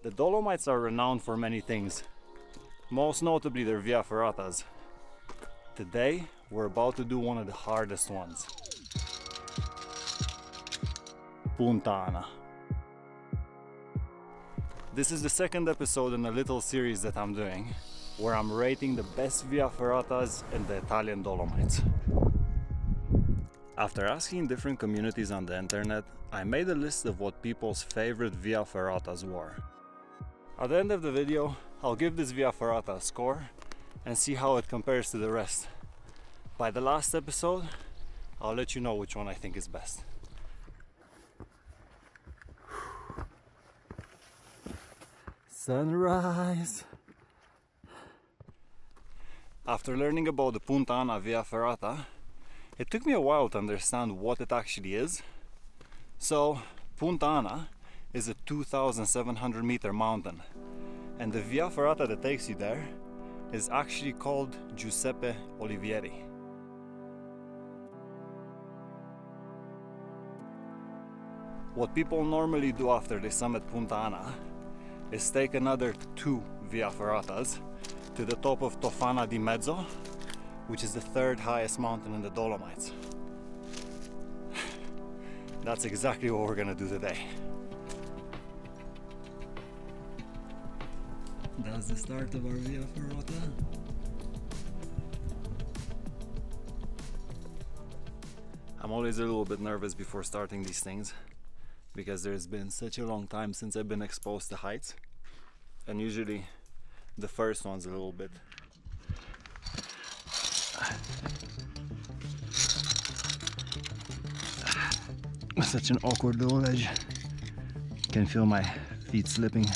The Dolomites are renowned for many things, most notably their Via Ferratas. Today, we're about to do one of the hardest ones. Punta Anna. This is the second episode in a little series that I'm doing, where I'm rating the best Via Ferratas in the Italian Dolomites. After asking different communities on the internet, I made a list of what people's favorite Via Ferratas were. At the end of the video, I'll give this Via Ferrata a score and see how it compares to the rest. By the last episode, I'll let you know which one I think is best. Sunrise! After learning about the Punta Anna Via Ferrata, it took me a while to understand what it actually is. So, Punta Anna is a 2,700 meter mountain, and the Via Ferrata that takes you there is actually called Giuseppe Olivieri. What people normally do after they summit Punta Anna is take another two Via Ferratas to the top of Tofana di Mezzo, which is the third highest mountain in the Dolomites. That's exactly what we're gonna do today. That's the start of our Via Ferrata. Eh? I'm always a little bit nervous before starting these things because there's been such a long time since I've been exposed to heights and usually the first one's a little bit. Such an awkward little edge. Can feel my feet slipping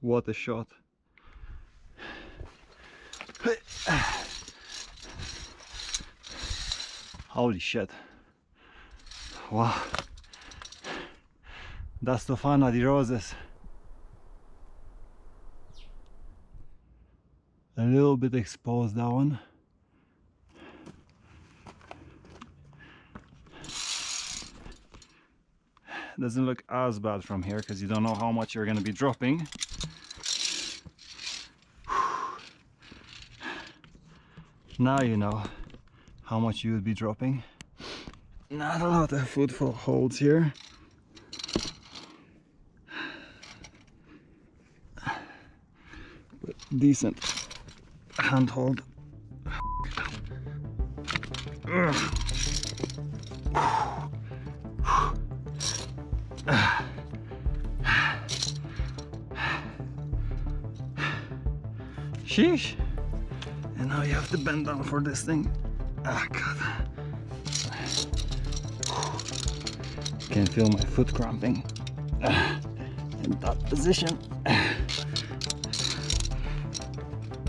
What a shot. Holy shit. Wow. That's Tofana di Rozes. A little bit exposed that one. Doesn't look as bad from here because you don't know how much you're going to be dropping. Now you know how much you would be dropping. Not a lot of footfall holds here. But decent handhold. Sheesh. To bend down for this thing. Ah, God. Can feel my foot cramping in that position.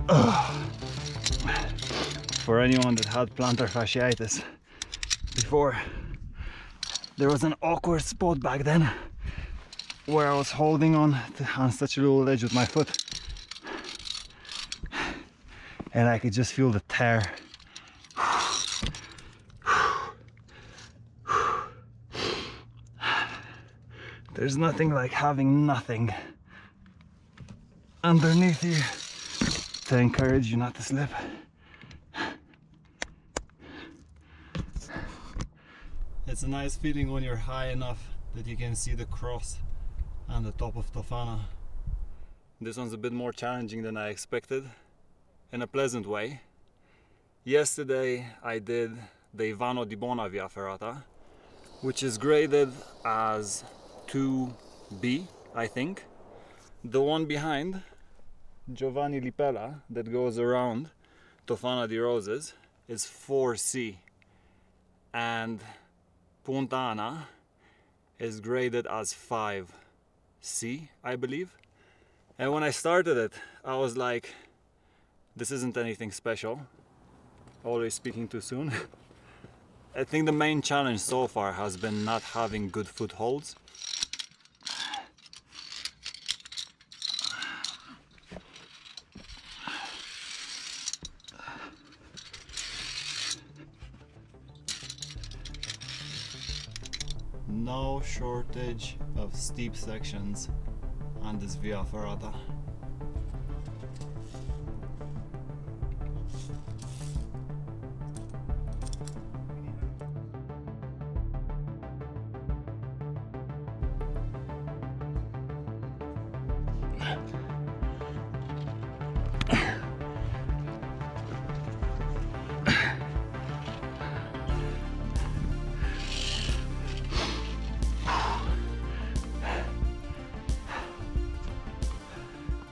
For anyone that had plantar fasciitis before, there was an awkward spot back then where I was holding on to, on such a little ledge with my foot and I could just feel the tear. There's nothing like having nothing underneath you to encourage you not to slip. It's a nice feeling when you're high enough that you can see the cross on the top of Tofana. This one's a bit more challenging than I expected in a pleasant way. Yesterday I did the Ivano Dibona Via Ferrata, which is graded as 2B, I think. The one behind, Giovanni Lipella, that goes around Tofana di Rozes, is 4C. And Punta Anna is graded as 5C, I believe. And when I started it, I was like, this isn't anything special. Always speaking too soon. I think the main challenge so far has been not having good footholds. No shortage of steep sections on this Via Ferrata.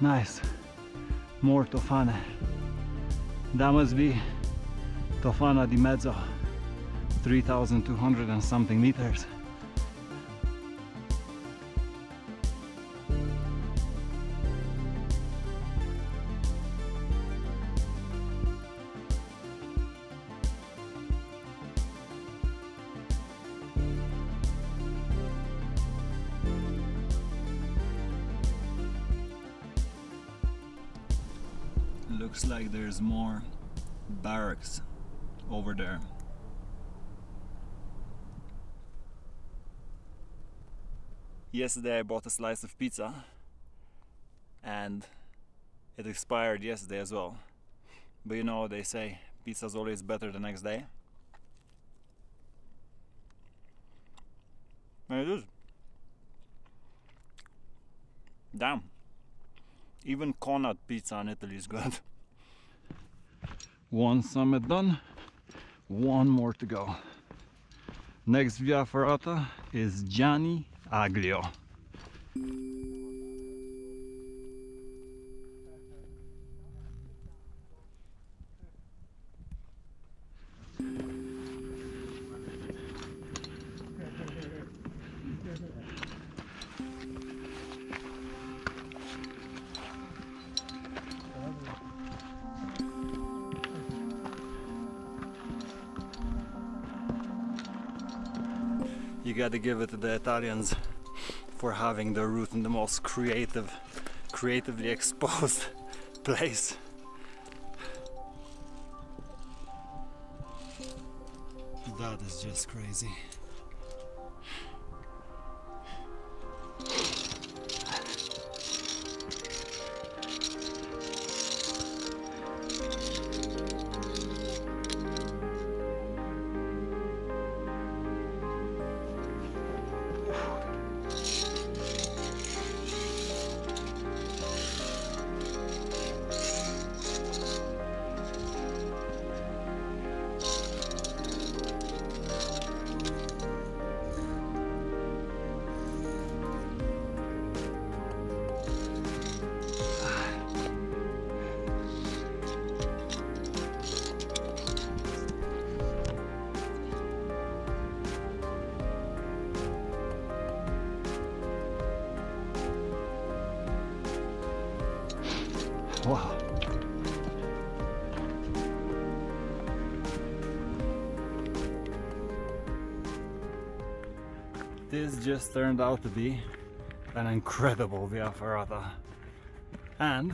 Nice. More Tofane. That must be Tofana di Mezzo. 3,200 and something meters. Looks like there's more barracks over there. Yesterday I bought a slice of pizza and it expired yesterday as well. But you know they say pizza's always better the next day. And it is. Damn. Even Conad pizza in Italy is good. One summit done, one more to go. Next via ferrata is Gianni Aglio. You gotta give it to the Italians for having the route in the most creative, creatively exposed place. That is just crazy. This just turned out to be an incredible Via Ferrata. And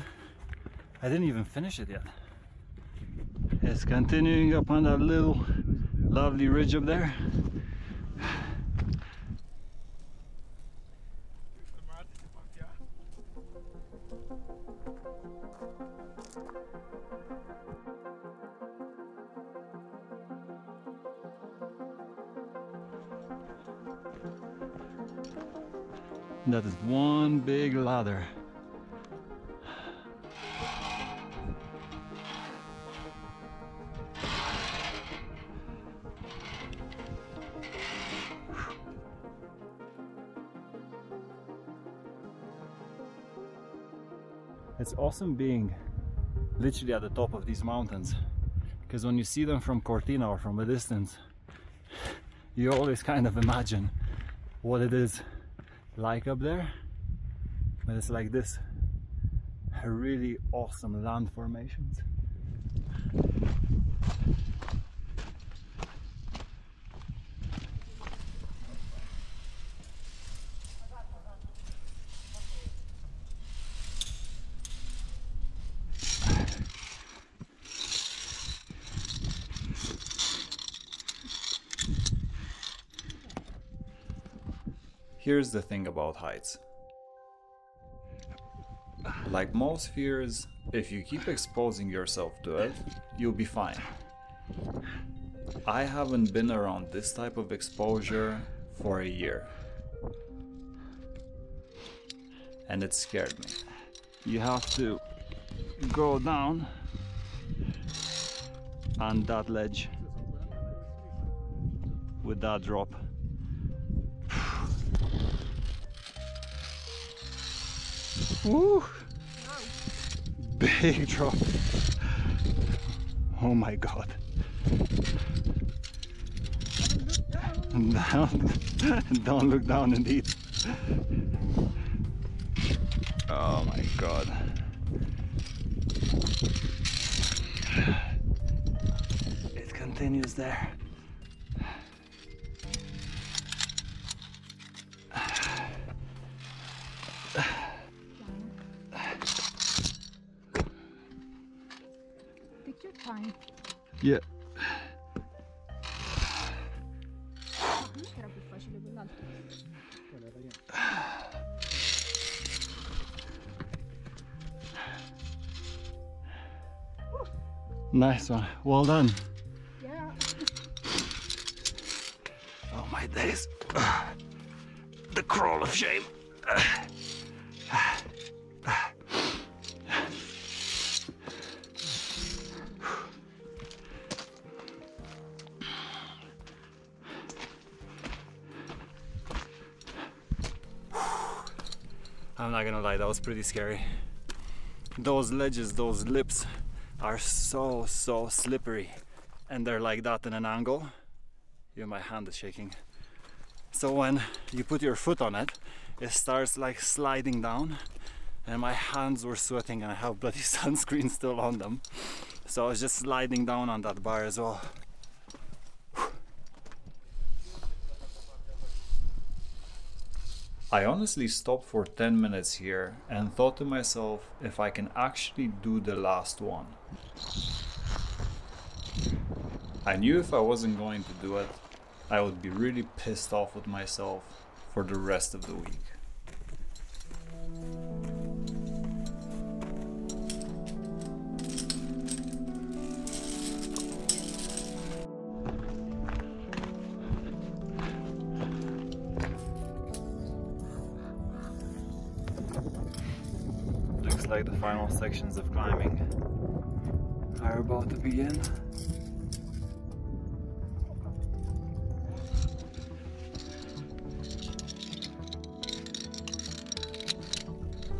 I didn't even finish it yet. It's continuing up on that little lovely ridge up there. That is one big ladder. It's awesome being literally at the top of these mountains because when you see them from Cortina or from a distance you always kind of imagine what it is like up there but it's like this. Really awesome land formations Here's the thing about heights. Like most fears, if you keep exposing yourself to it, you'll be fine. I haven't been around this type of exposure for a year. And it scared me. you have to go down on that ledge with that drop Woo! Big drop. Oh my god. Down. Don't look down indeed. Oh my god. It continues there. Take your time. Yeah. Era più facile quell'altro. Nice one. Well done. Yeah. Oh my days. The crawl of shame. I'm not gonna lie, that was pretty scary. Those ledges, those lips are so, so slippery. And they're like that in an angle. Yeah, my hand is shaking. So when you put your foot on it, it starts like sliding down. And my hands were sweating and I have bloody sunscreen still on them. So I was just sliding down on that bar as well. I honestly stopped for 10 minutes here and thought to myself if I can actually do the last one. I knew if I wasn't going to do it, I would be really pissed off with myself for the rest of the week. Final sections of climbing are about to begin.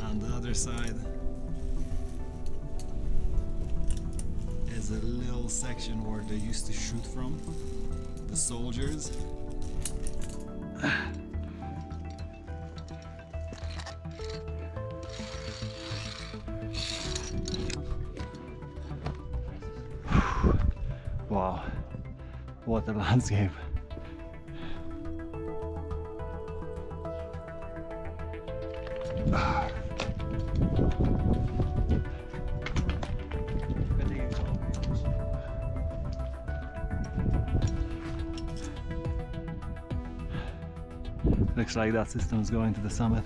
On the other side is a little section where they used to shoot from, the soldiers. Landscape. Looks like that system's going to the summit.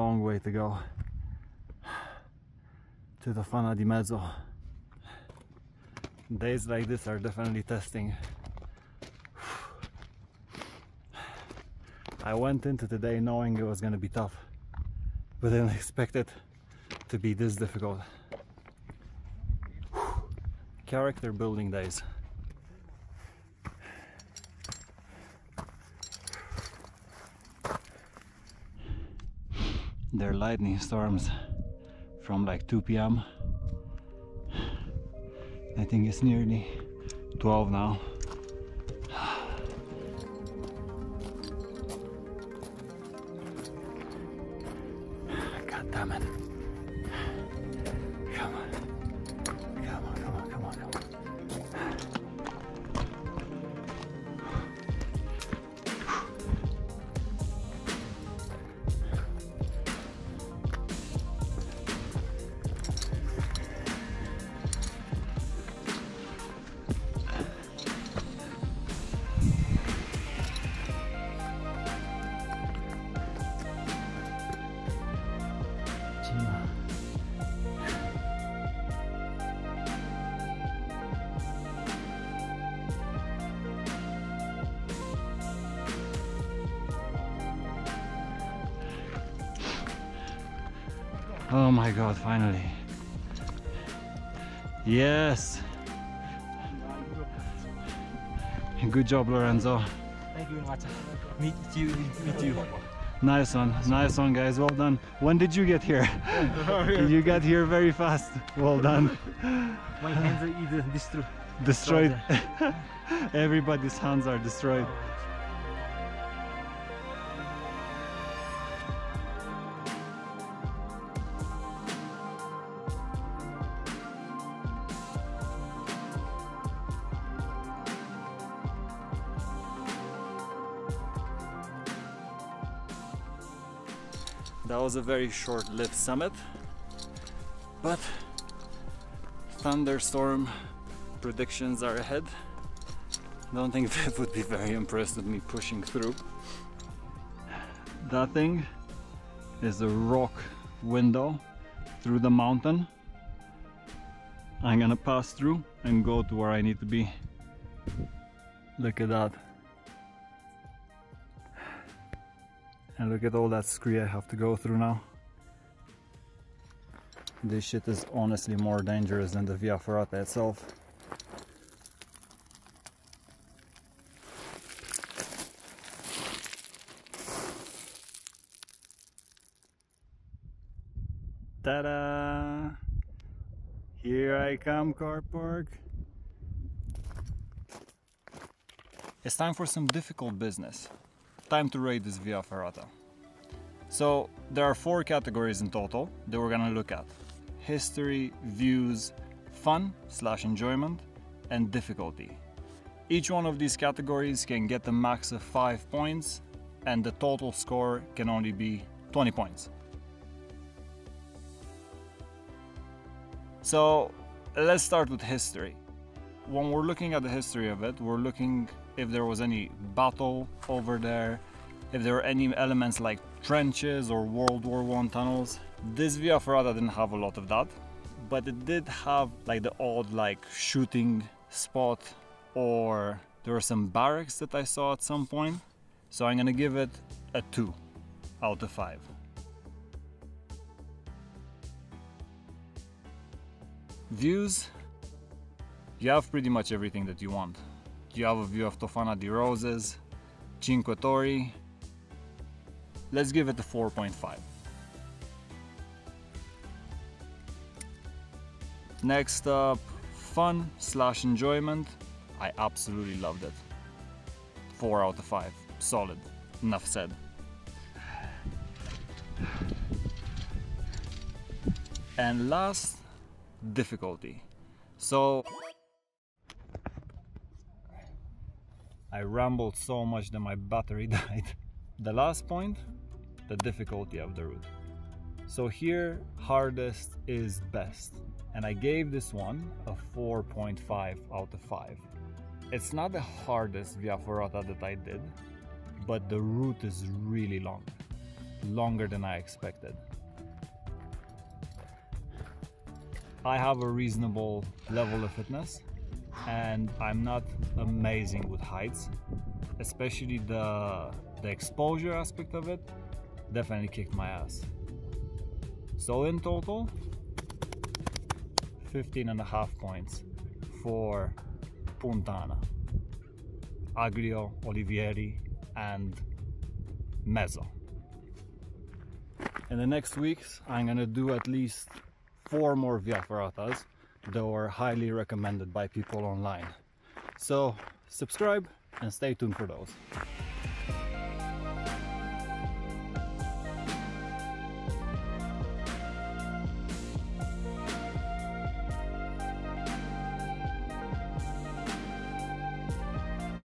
long way to go to Tofana di Mezzo. Days like this are definitely testing. I went into today knowing it was going to be tough, but didn't expect it to be this difficult. Character building days. Lightning storms from like 2 p.m. I think it's nearly 12 now. God damn it. Oh my god, finally. Yes. Good job, Lorenzo. Thank you very much. Meet you, meet you. Nice one, nice one, guys. Well done. When did you get here? you got here very fast. Well done. My hands are either destroyed. Destroyed. Everybody's hands are destroyed. That was a very short-lived summit, but thunderstorm predictions are ahead. Don't think Viv would be very impressed with me pushing through. That thing is a rock window through the mountain. I'm gonna pass through and go to where I need to be. Look at that. And look at all that scree I have to go through now. This shit is honestly more dangerous than the Via Ferrata itself. Ta-da! Here I come, car park. It's time for some difficult business. Time to rate this Via Ferrata. So there are four categories in total that we're gonna look at. History, views, fun slash enjoyment, and difficulty. Each one of these categories can get a max of 5 points and the total score can only be 20 points. So let's start with history. When we're looking at the history of it, we're looking if there was any battle over there, if there were any elements like trenches or World War One tunnels. This Via Ferrata didn't have a lot of that, but it did have like the odd like shooting spot or there were some barracks that I saw at some point. So I'm gonna give it a two out of five. Views, you have pretty much everything that you want. You have a view of Tofana di Rozes, Cinque Torri. Let's give it a 4.5. Next up, fun slash enjoyment. I absolutely loved it. 4 out of 5. Solid. Enough said. And last, difficulty. So I rambled so much that my battery died. The last point, the difficulty of the route. So here, hardest is best. And I gave this one a 4.5 out of 5. It's not the hardest Via Ferrata that I did, but the route is really long. Longer than I expected. I have a reasonable level of fitness and I'm not amazing with heights, especially the the exposure aspect of it definitely kicked my ass. So in total, 15 and a half points for Punta Anna, Aglio, Olivieri, and Mezzo. In the next weeks, I'm gonna do at least four more Via Ferratas that were highly recommended by people online. So subscribe and stay tuned for those.